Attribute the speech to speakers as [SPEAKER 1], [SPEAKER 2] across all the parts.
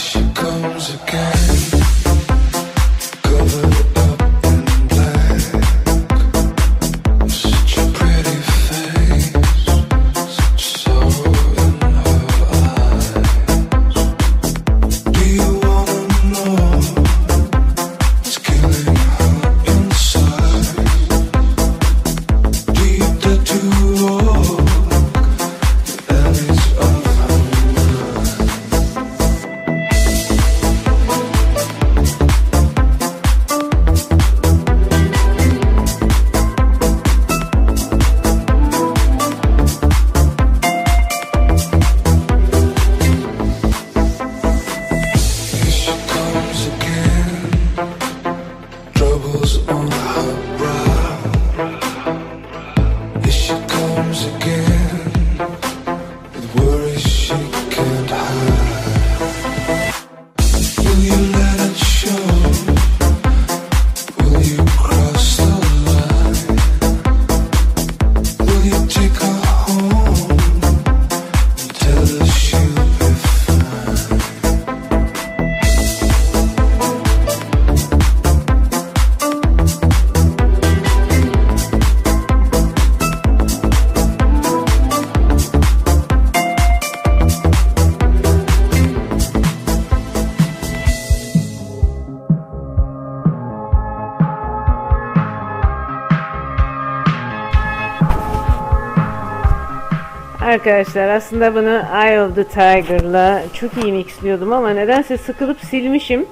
[SPEAKER 1] Shh. again.
[SPEAKER 2] Arkadaşlar aslında bunu Eye of the Tiger'la çok iyi mixliyordum ama nedense sıkılıp silmişim.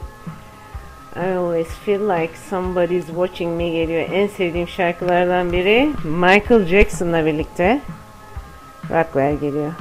[SPEAKER 2] I always feel like somebody's watching me geliyor. En sevdiğim şarkılardan biri Michael Jackson'la birlikte Rockwell geliyor.